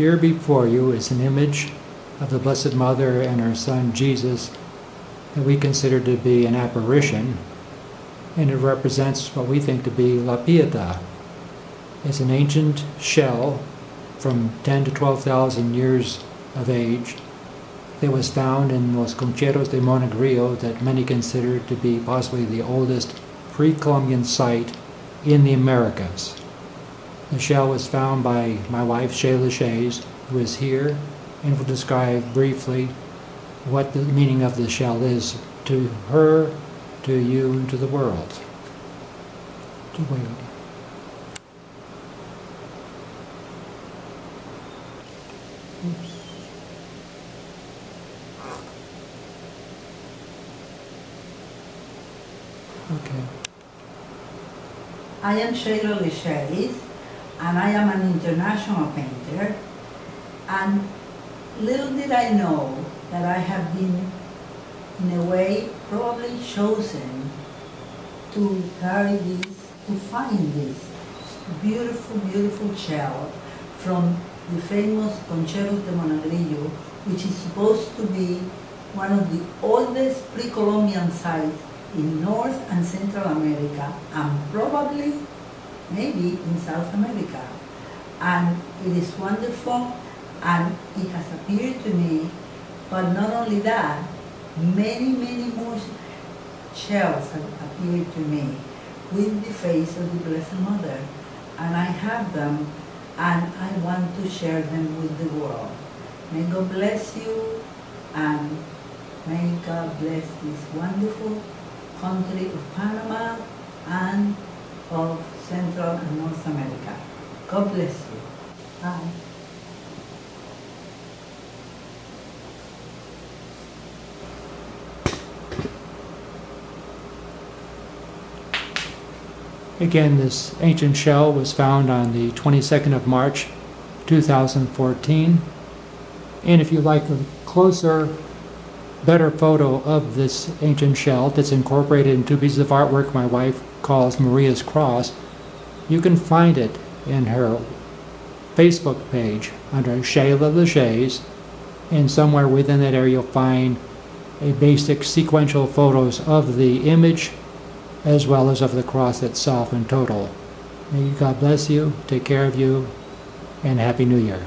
Here before you is an image of the Blessed Mother and her son Jesus that we consider to be an apparition, and it represents what we think to be La Pieta. It's an ancient shell from 10 to 12,000 years of age that was found in Los Concheros de Monagrillo that many consider to be possibly the oldest pre-Columbian site in the Americas. The shell was found by my wife, Sheila Shays, who is here and will describe briefly what the meaning of the shell is to her, to you, and to the world. To wait. Oops. Okay. I am Sheila Lichacz, and I am an international painter. And little did I know that I have been, in a way, probably chosen to carry this, to find this beautiful, beautiful shell from the famous Concheros de Monagrillo, which is supposed to be one of the oldest pre-Columbian sites in North and Central America, and probably, maybe in South America. And it is wonderful, and it has appeared to me, but not only that, many, many more shells have appeared to me with the face of the Blessed Mother. And I have them, and I want to share them with the world. May God bless you, and may God bless this wonderful country of Panama and of Central and North America. God bless you. Bye. Again, this ancient shell was found on the 22nd of March 2014. And if you'd like a closer, better photo of this ancient shell that's incorporated in two pieces of artwork my wife calls Maria's Cross, you can find it in her Facebook page under Sheila Lichacz, and somewhere within that area you'll find a basic sequential photos of the image as well as of the cross itself in total. May God bless you, take care of you, and Happy New Year.